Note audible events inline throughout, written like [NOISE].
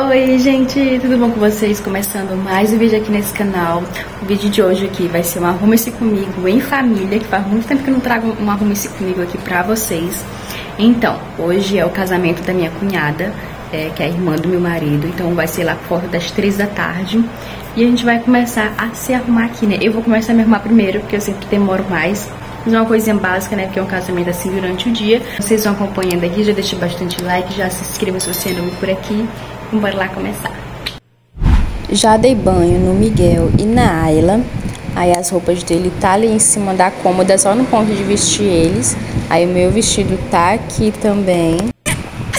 Oi gente, tudo bom com vocês? Começando mais um vídeo aqui nesse canal O vídeo de hoje aqui vai ser um Arrume-se Comigo em Família Que faz muito tempo que eu não trago um Arrume-se Comigo aqui pra vocês Então, hoje é o casamento da minha cunhada é, Que é a irmã do meu marido Então vai ser lá por volta das três da tarde E a gente vai começar a se arrumar aqui, né? Eu vou começar a me arrumar primeiro Porque eu sempre demoro mais mas é uma coisinha básica, né? Porque é um casamento assim durante o dia. Vocês vão acompanhando aqui, já deixa bastante like, já se inscreva se você é novo por aqui. Então, bora lá começar. Já dei banho no Miguel e na Ayla. Aí as roupas dele tá ali em cima da cômoda, só no ponto de vestir eles. Aí o meu vestido tá aqui também.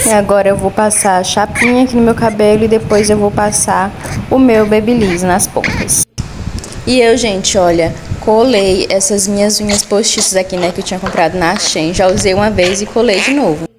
E agora eu vou passar a chapinha aqui no meu cabelo e depois eu vou passar o meu Babyliss nas pontas. E eu, gente, olha, colei essas minhas unhas postiças aqui, né, que eu tinha comprado na Shein. Já usei uma vez e colei de novo.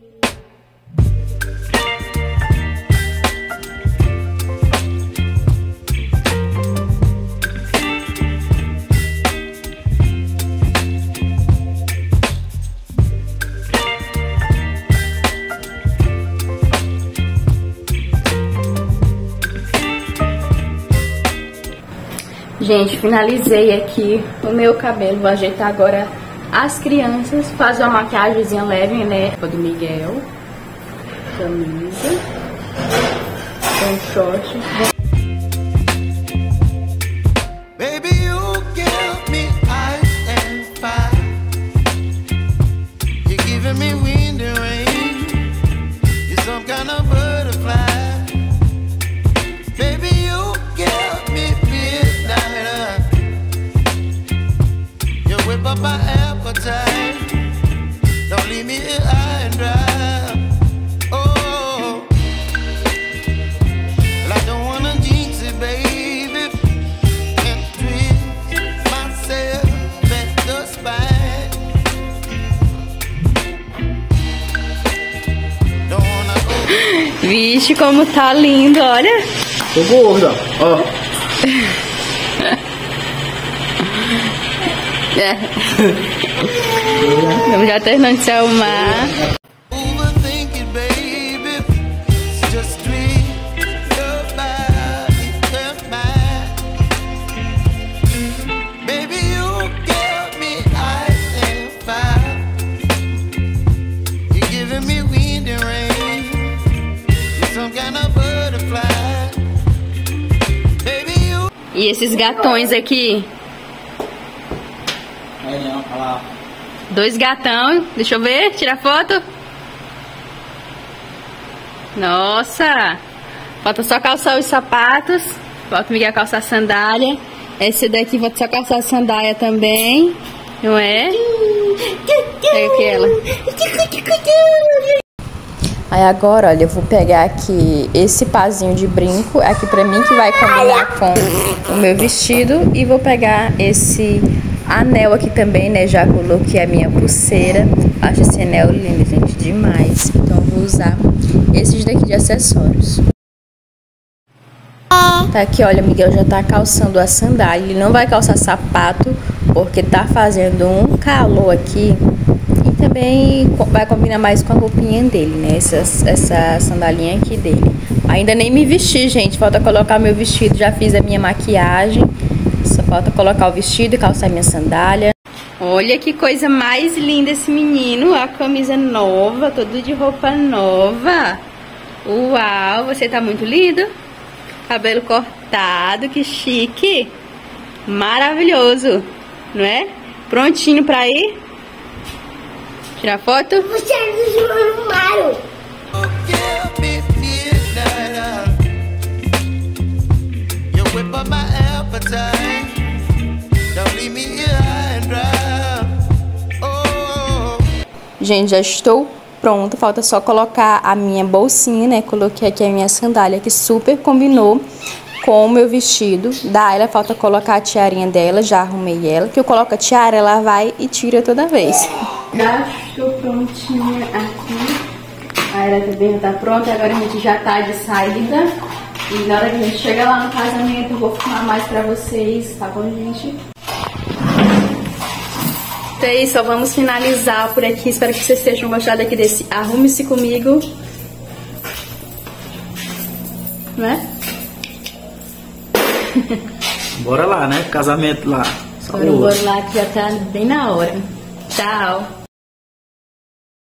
Gente, finalizei aqui o meu cabelo. Vou ajeitar agora as crianças. Fazer uma maquiagemzinha leve, né? Do Miguel. Camisa. Com short. Vixe, como tá lindo, olha. Tô gorda, ó. [LAUGHS] é. [LAUGHS] Vamos já terminando de se arrumar. E esses gatões aqui? Dois gatão. Deixa eu ver, tira foto. Nossa! Falta só calçar os sapatos. Falta o Miguel calçar a sandália. Esse daqui falta só calçar a sandália também. Não é? Pega aquela. Aí agora, olha, eu vou pegar aqui esse pazinho de brinco, aqui pra mim que vai combinar com o meu vestido. E vou pegar esse anel aqui também, né, já coloquei a minha pulseira. Acho esse anel lindo, gente, demais. Então eu vou usar esses daqui de acessórios. Tá aqui, olha, Miguel já tá calçando a sandália. Ele não vai calçar sapato, porque tá fazendo um calor aqui também vai combinar mais com a roupinha dele, né? Essa, essa sandalinha aqui dele. Ainda nem me vesti, gente. Falta colocar meu vestido. Já fiz a minha maquiagem. Só falta colocar o vestido e calçar minha sandália. Olha que coisa mais linda esse menino. A camisa nova, todo de roupa nova. Uau, você tá muito lindo. Cabelo cortado, que chique. Maravilhoso, não é? Prontinho pra ir? Tirar foto? Você é do Mario. Gente, já estou pronta. Falta só colocar a minha bolsinha, né? Coloquei aqui a minha sandália, que super combinou com o meu vestido. Da ela falta colocar a tiarinha dela, já arrumei ela. Que eu coloco a tiara, ela vai e tira toda vez. Já estou prontinha aqui. A Era também já tá pronta, agora a gente já tá de saída. E na hora que a gente chega lá no casamento, eu vou filmar mais pra vocês, tá bom, gente? Então é isso, vamos finalizar por aqui. Espero que vocês tenham gostado aqui desse Arrume-se Comigo. né? [LAUGHS] Bora lá, né? Casamento lá. Saúde. bora lá que já tá bem na hora. Tchau!